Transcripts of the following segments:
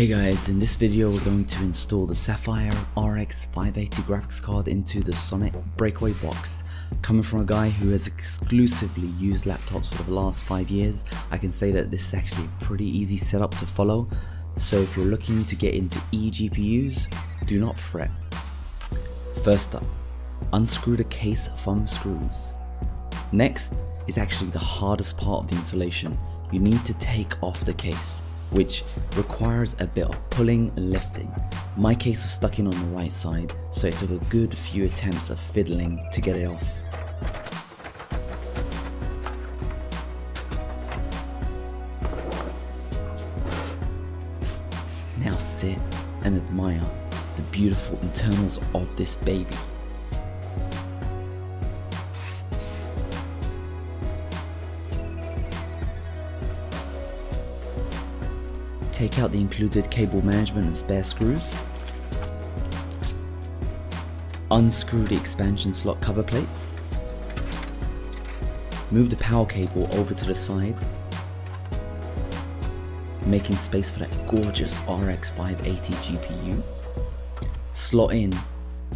Hey guys, in this video we're going to install the Sapphire RX 580 graphics card into the Sonnet Breakaway box. Coming from a guy who has exclusively used laptops for the last 5 years, I can say that this is actually a pretty easy setup to follow. So if you're looking to get into eGPUs, do not fret. First up, unscrew the case thumb screws. Next is actually the hardest part of the installation. You need to take off the case which requires a bit of pulling and lifting. My case was stuck in on the right side, so it took a good few attempts of fiddling to get it off. Now sit and admire the beautiful internals of this baby. Take out the included cable management and spare screws. Unscrew the expansion slot cover plates. Move the power cable over to the side, making space for that gorgeous RX 580 GPU. Slot in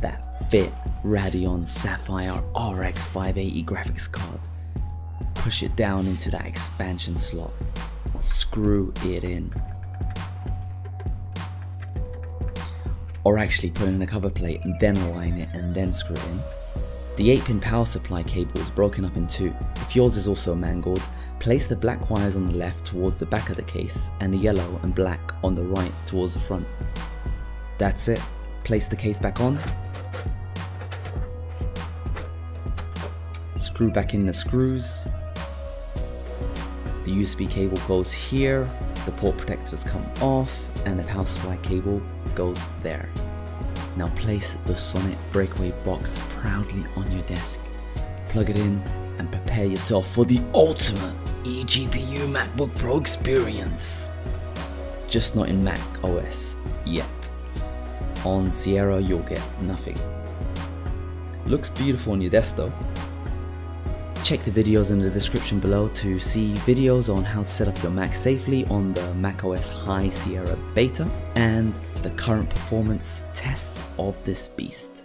that fit Radeon Sapphire RX 580 graphics card. Push it down into that expansion slot. Screw it in. Or actually put in a cover plate and then align it and then screw it in. The 8 pin power supply cable is broken up in two. If yours is also mangled, place the black wires on the left towards the back of the case and the yellow and black on the right towards the front. That's it. Place the case back on. Screw back in the screws. The USB cable goes here, the port protectors come off, and the power supply cable goes there. Now place the Sonnet Breakaway box proudly on your desk. Plug it in and prepare yourself for the ultimate eGPU MacBook Pro experience. Just not in Mac OS yet. On Sierra you'll get nothing. Looks beautiful on your desk though. Check the videos in the description below to see videos on how to set up your Mac safely on the macOS High Sierra Beta and the current performance tests of this beast.